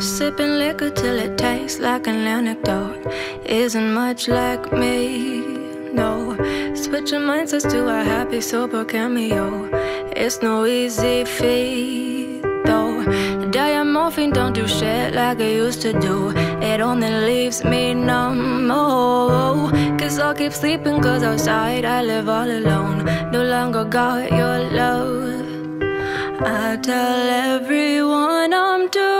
Sipping liquor till it tastes like an anecdote. Isn't much like me, no. Switching mindsets to a happy, sober cameo. It's no easy feat, though. Diamorphine don't do shit like it used to do. It only leaves me numb, oh. Cause I'll keep sleeping, cause outside I live all alone. No longer got your love. I tell everyone I'm doing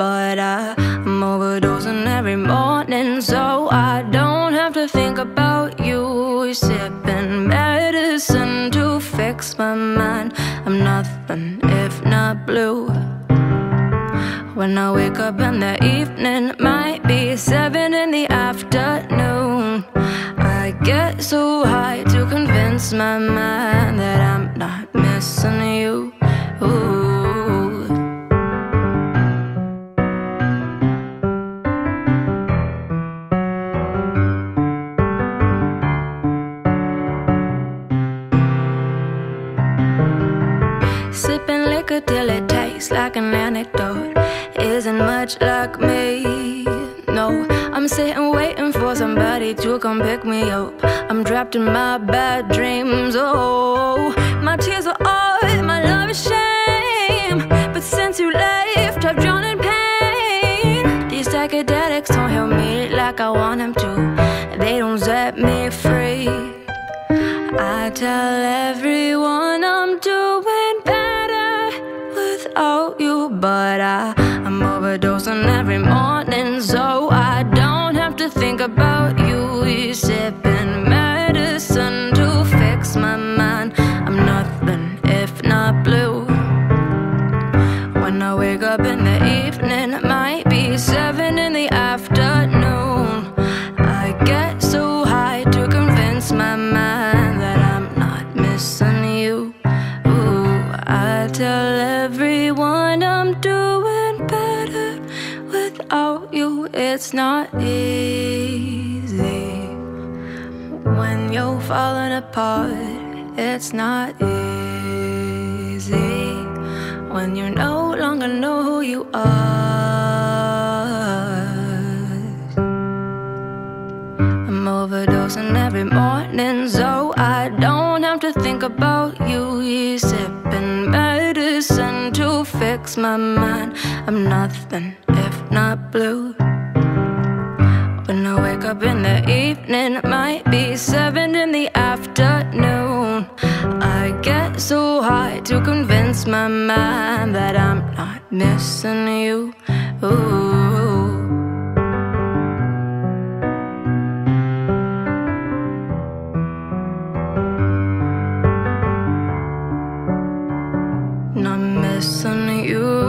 but I'm overdosing every morning, so I don't have to think about you. Sipping medicine to fix my mind. I'm nothing if not blue. When I wake up in the evening, it might be seven in the afternoon. I get so high to convince my mind that I'm not missing you. Till it tastes like an anecdote. Isn't much like me. No, I'm sitting waiting for somebody to come pick me up. I'm trapped in my bad dreams. Oh, my tears are oil, my love is shame. But since you left, I've drowned in pain. These psychedelics don't help me like I want them to. They don't set me free. I tell everyone but I, I'm overdosing every morning, so I don't have to think about you. You sipping medicine to fix my mind. I'm nothing if not blue. When I wake up in tell everyone I'm doing better without you. It's not easy when you're falling apart. It's not easy when you no longer know who you are. I'm overdosing every morning, so I don't have to think about you. You medicine my mind. I'm nothing if not blue. When I wake up in the evening, it might be seven in the afternoon. I get so high to convince my mind that I'm not missing you. Ooh. missing you.